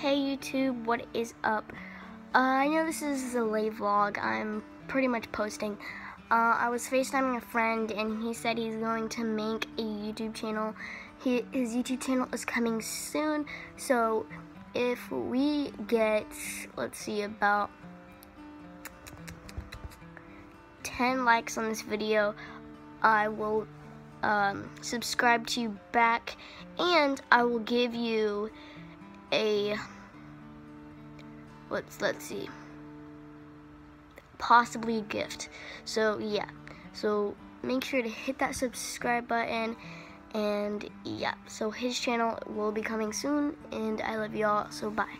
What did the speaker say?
Hey YouTube, what is up? Uh, I know this is a late vlog. I'm pretty much posting. Uh, I was FaceTiming a friend and he said he's going to make a YouTube channel. He, his YouTube channel is coming soon. So if we get, let's see, about 10 likes on this video, I will um, subscribe to you back and I will give you a let's let's see possibly a gift. So yeah. So make sure to hit that subscribe button and yeah. So his channel will be coming soon and I love y'all so bye